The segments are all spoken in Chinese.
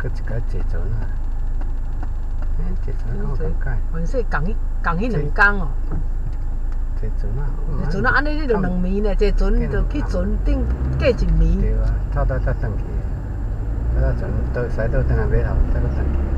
搁一个坐船啊。哎，坐船我感觉，凡说共迄共迄两工哦，坐船啊。坐船啊，安尼你就两暝呢，坐船就去船顶过一暝。对啊，差不多才转去。啊，船倒驶倒转来码头，再搁转去。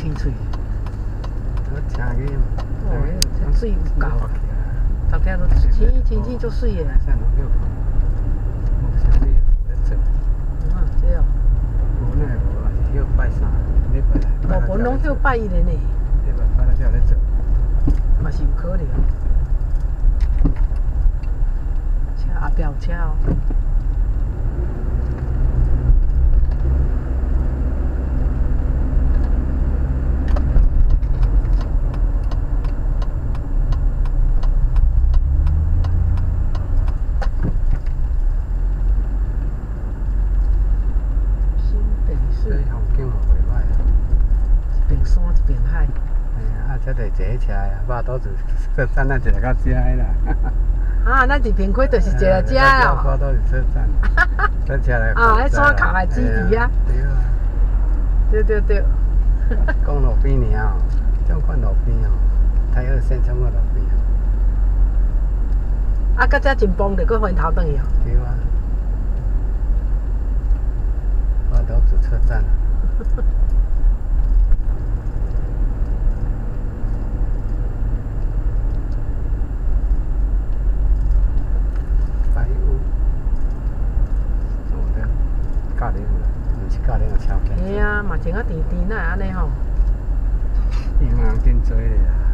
清脆。我听去嘛。哦，这水有够啊！后壁都天天气足水的。像农业，无啥物有咧做。啊，这哦。无那无啊，是休拜山，礼拜来。大本拢休拜一的呢，礼拜拜了才有咧做。嘛是有可能。车后壁有车哦。新北这市风景嘛袂歹啊。一边山一边海，哎呀，啊，这就坐车呀，肉肚子 车站咱坐来到遮的啦。啊，咱一边开就是坐来遮我哦。都是 车站，坐车来。啊迄山脚的基地啊。对啊，对对对，讲路边尔哦，种款路边哦，台二线种个路边哦。啊，到遮真崩，就搁翻头转去哦。对啊。我都主车站啊。教练，超健。嘿啊，嘛穿啊甜甜哪会安尼吼，因为人真多咧啦。